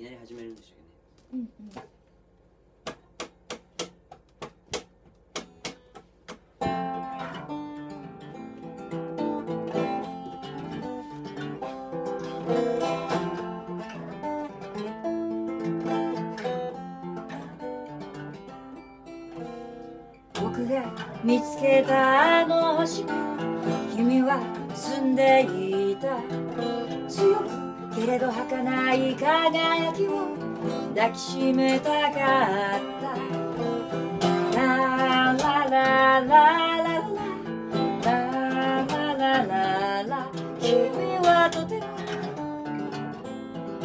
きなり始めるんでしょうんうん僕が見つけたあの星君は住んでいた。強くけれど儚い輝きを抱きしめたかった。ラララララララララララ。君はとても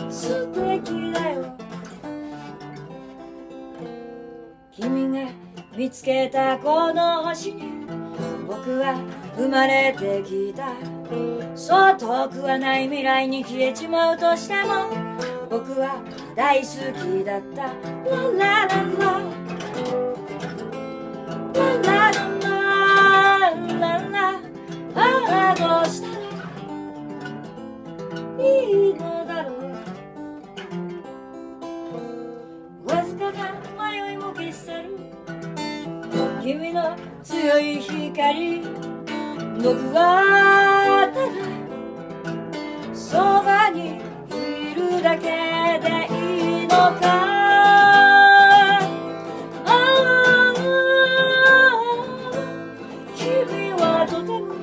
素敵だよ。君が見つけたこの星に僕は生まれてきた。そう遠くはない未来に消えちまうとしても僕は大好きだった。ララ君の強い光僕はただそばにいるだけでいいのか。君はとても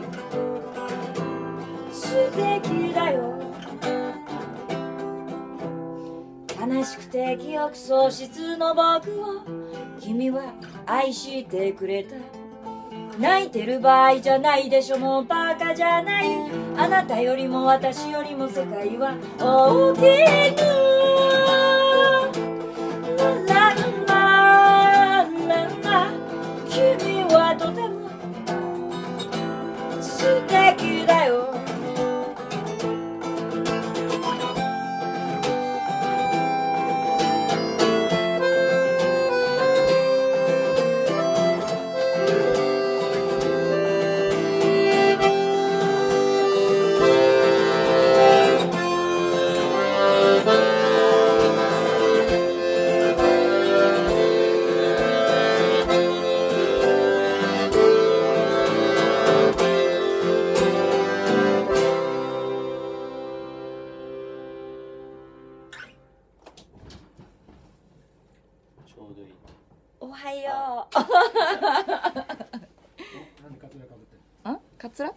素敵だ。悲しくて記憶喪失の僕を君は愛してくれた泣いてる場合じゃないでしょもうバカじゃない。あなたよりも私よりも世界は大きくラララララ君はとても素敵だよ。おはよう。カツラかぶってん。カツラ？